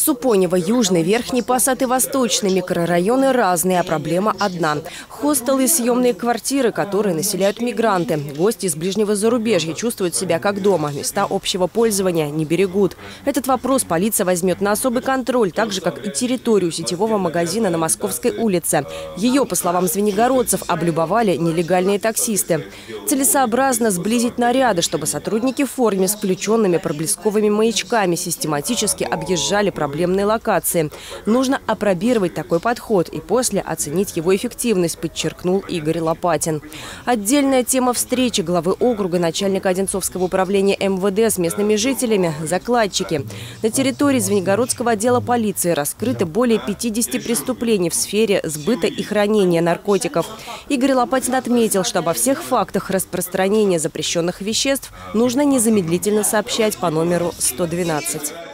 Супонево, Южный, Верхний Посад и Восточный микрорайоны разные, а проблема одна. Хостелы и съемные квартиры, которые населяют мигранты. Гости из ближнего зарубежья чувствуют себя как дома. Места общего пользования не берегут. Этот вопрос полиция возьмет на особый контроль, так же, как и территорию сетевого магазина на Московской улице. Ее, по словам звенигородцев, облюбовали нелегальные таксисты. Целесообразно сблизить наряды, чтобы сотрудники в форме с включенными проблесковыми маячками систематически объезжали проблемные локации. Нужно опробировать такой подход и после оценить его эффективность, подчеркнул Игорь Лопатин. Отдельная тема встречи главы округа начальника Одинцовского управления МВД с местными жителями – закладчики. На территории Звенигородского отдела полиции раскрыто более 50 преступлений в сфере сбыта и хранения наркотиков. Игорь Лопатин отметил, что обо всех фактах распространения запрещенных веществ нужно незамедлительно сообщать по номеру 112.